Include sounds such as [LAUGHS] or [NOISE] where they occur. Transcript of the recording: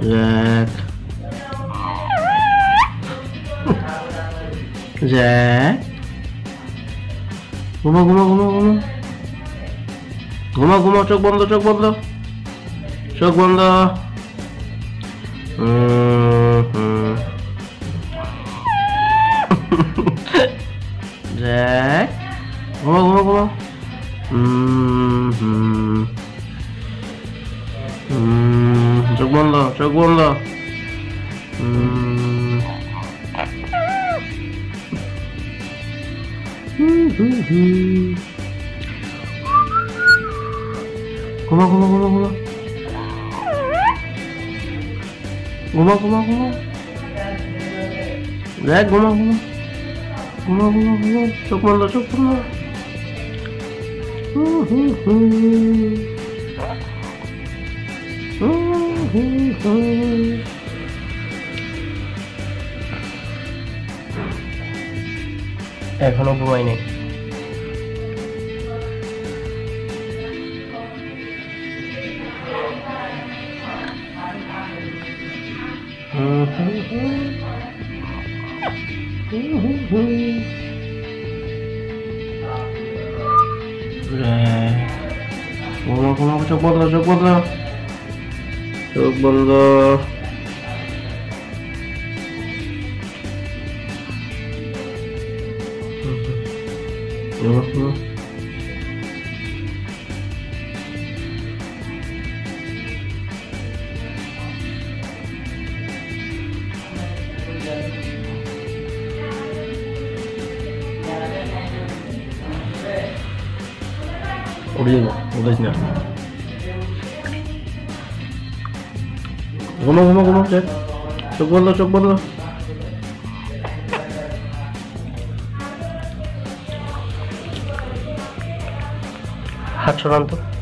Jack. Jack. Guma guma guma guma. Guma guma çok banda çok banda. Çok banda. [LAUGHS] Jack. Guma guma guma. Hmm. Hmm. hmm. segundo, segundo. Mm. Goma, goma, goma, goma. Goma, goma, goma. Ya, goma, goma. Goma, goma, goma. Segundo, segundo. Uh, uh, uh. এখনো ঘুমাই নেই হুম, হুম, হুম। হুম, হুম, হুম। রে। ঘুমা ঘুমা চোখ বন্ধ চোখ বন্ধ চোখ বন্ধ Yok mu? Oraya mı? Odasına. Goma goma goma gel. Çok balla çok balla. হাত